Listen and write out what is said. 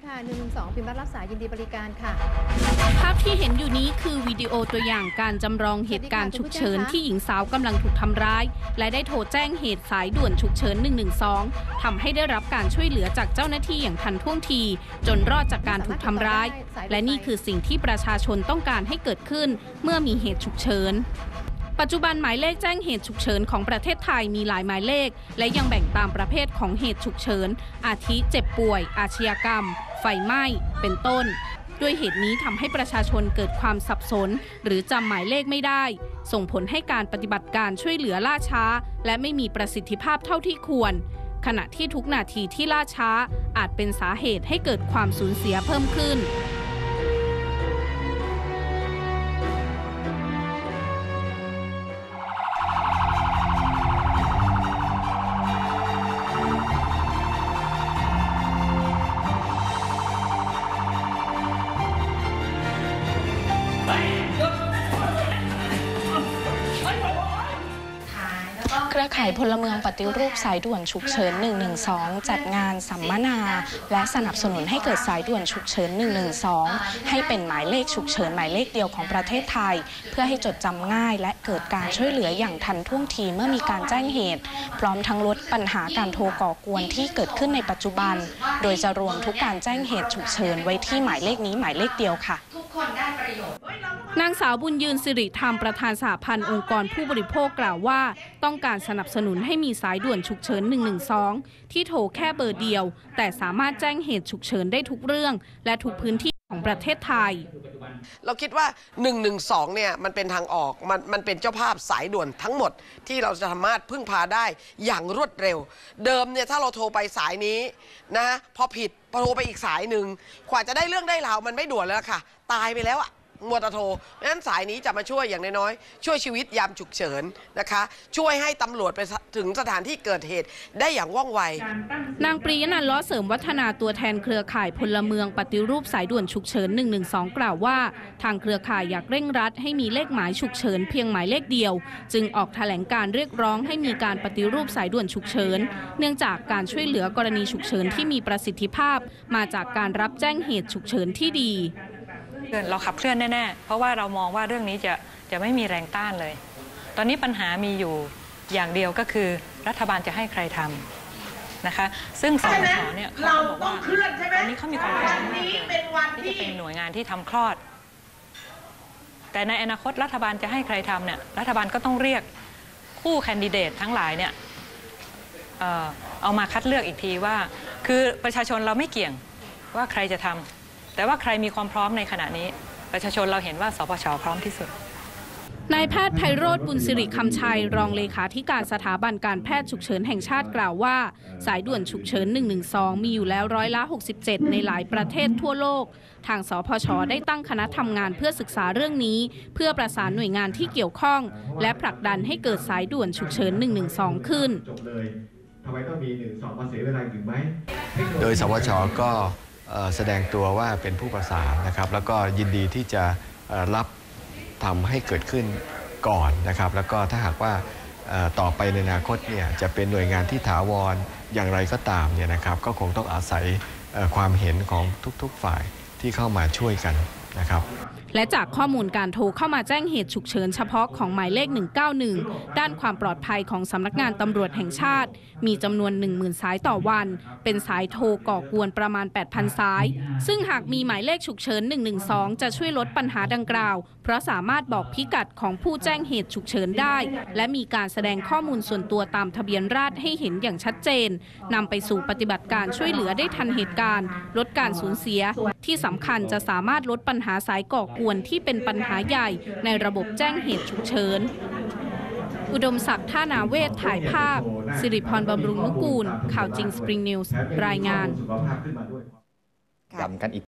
112พิมพ์รับสายยินดีบริการค่ะ ภาพที่เห็นอยู่นี้คือวิดีโอตัวอย่างการจำลองเหตุการณ์ฉุกเฉินที่หญิงสาวกำลังถูกทำร้าย และได้โทรแจ้งเหตุสายด่วนฉุกเฉิน 112 ทำให้ได้รับการช่วยเหลือจากเจ้าหน้าที่อย่างทันท่วงที จนรอดจากการถูกทำร้าย และนี่คือสิ่งที่ประชาชนต้องการให้เกิดขึ้น เมื่อมีเหตุฉุกเฉินปัจจุบันหมายเลขแจ้งเหตุฉุกเฉินของประเทศไทยมีหลายหมายเลข และยังแบ่งตามประเภทของเหตุฉุกเฉิน อาทิเจ็บป่วย อาชญากรรม ไฟไหม้เป็นต้น ด้วยเหตุนี้ทำให้ประชาชนเกิดความสับสน หรือจำหมายเลขไม่ได้ ส่งผลให้การปฏิบัติการช่วยเหลือล่าช้า และไม่มีประสิทธิภาพเท่าที่ควร ขณะที่ทุกนาทีที่ล่าช้าอาจเป็นสาเหตุให้เกิดความสูญเสียเพิ่มขึ้น เครือข่ายพลเมืองปฏิรูปสายด่วนฉุกเฉิน 112 จัดงานสัมมนา และสนับสนุนให้เกิดสายด่วนฉุกเฉิน 112 ให้เป็นหมายเลขฉุกเฉินหมายเลขเดียวของประเทศไทย เพื่อให้จดจำง่าย และเกิดการช่วยเหลืออย่างทันท่วงทีเมื่อมีการแจ้งเหตุ พร้อมทั้งลดปัญหาการโทรก่อกวนที่เกิดขึ้นในปัจจุบัน โดยจะรวมทุกการแจ้งเหตุฉุกเฉินไว้ที่หมายเลขนี้หมายเลขเดียวค่ะ ทุกคนได้ประโยชน์ นางสาวบุญยืนสิริธรรมประธานสหพันธ์องค์กรผู้บริโภคกล่าวว่า ต้องการสนับสนุนให้มีสายด่วนฉุกเฉิน 112 ที่โทรแค่เบอร์เดียว แต่สามารถแจ้งเหตุฉุกเฉินได้ทุกเรื่อง และทุกพื้นที่ของประเทศไทย เราคิดว่า 112 เนี่ย มันเป็นทางออก มันมันเป็นเจ้าภาพสายด่วนทั้งหมดที่เราจะสามารถพึ่งพาได้อย่างรวดเร็ว เดิมเนี่ย ถ้าเราโทรไปสายนี้นะพอผิดพอโทรไปอีกสายหนึ่งกว่าจะได้เรื่องได้ราวมันไม่ด่วนแล้วค่ะ ตายไปแล้วอะ มัวแตะโทรเพราะฉะนั้นสายนี้จะมาช่วยอย่างน้อยๆช่วยชีวิตยามฉุกเฉินนะคะ ช่วยให้ตำรวจไปถึงสถานที่เกิดเหตุได้อย่างว่องไว นางปรียนันท์ล้อเสริมวัฒนาตัวแทนเครือข่ายพลเมืองปฏิรูปสายด่วนฉุกเฉิน 112 กล่าวว่า ทางเครือข่ายอยากเร่งรัดให้มีเลขหมายฉุกเฉินเพียงหมายเลขเดียว จึงออกแถลงการเรียกร้องให้มีการปฏิรูปสายด่วนฉุกเฉิน เนื่องจากการช่วยเหลือกรณีฉุกเฉินที่มีประสิทธิภาพ มาจากการรับแจ้งเหตุฉุกเฉินที่ดี เราขับเคลื่อนแน่ๆ เพราะว่าเรามองว่าเรื่องนี้จะจะไม่มีแรงต้านเลย ตอนนี้ปัญหามีอยู่อย่างเดียวก็คือรัฐบาลจะให้ใครทำนะคะ ซึ่งสปชเนี่ยเขาบอกว่าตอนนี้เขามีความพร้อมมากเลยที่จะเป็นหน่วยงานที่ทำคลอด แต่ในอนาคตรัฐบาลจะให้ใครทำเนี่ยรัฐบาลก็ต้องเรียกคู่แคนดิเดตทั้งหลายเนี่ยเออเอามาคัดเลือกอีกทีว่า คือประชาชนเราไม่เกี่ยงว่าใครจะทำ แต่ว่าใครมีความพร้อมในขณะนี้ ประชาชนเราเห็นว่าสปชพร้อมที่สุดนายแพทย์ไพโรธบุญสิริคำชัย รองเลขาธิการสถาบันการแพทย์ฉุกเฉินแห่งชาติกล่าวว่า สายด่วนฉุกเฉิน 112 มีอยู่แล้วร้อยละ 67 ในหลายประเทศทั่วโลก ทางสพช ได้ตั้งคณะทำงานเพื่อศึกษาเรื่องนี้ เพื่อประสานหน่วยงานที่เกี่ยวข้อง และผลักดันให้เกิดสายด่วนฉุกเฉิน 112 ขึ้นจบเลยทำไมต้องมีหนึ่งสองมาเสียเวลาอยู่ไหมโดยสวชก็เอ่อ แสดงตัวว่าเป็นผู้ประสานนะครับ แล้วก็ยินดีที่จะรับทำให้เกิดขึ้นก่อนนะครับ แล้วก็ถ้าหากว่าต่อไปในอนาคตเนี่ยจะเป็นหน่วยงานที่ถาวรอย่างไรก็ตามเนี่ยนะครับ ก็คงต้องอาศัยความเห็นของทุก ๆ ฝ่ายที่เข้ามาช่วยกัน นะครับและจากข้อมูลการโทรเข้ามาแจ้งเหตุฉุกเฉินเฉพาะของหมายเลข 191 ด้านความปลอดภัยของสำนักงานตำรวจแห่งชาติ มีจำนวน 10,000 สายต่อวัน เป็นสายโทรก่อกวนประมาณ 8,000 สาย ซึ่งหากมีหมายเลขฉุกเฉิน 112 จะช่วยลดปัญหาดังกล่าว เพราะสามารถบอกพิกัดของผู้แจ้งเหตุฉุกเฉินได้ และมีการแสดงข้อมูลส่วนตัวตามทะเบียนราษฎร์ให้เห็นอย่างชัดเจนนำไปสู่ปฏิบัติการช่วยเหลือได้ทันเหตุการณ์ ลดการสูญเสีย ที่สำคัญจะสามารถลดปัญหาสายก่อกวนที่เป็นปัญหาใหญ่ในระบบแจ้งเหตุฉุกเฉิน อุดมศักดิ์ท่านาเวศถ่ายภาพ สิริพรบำรุงนุกูล ข่าวจริงสปริงนิวส์รายงานย้ำกันอีก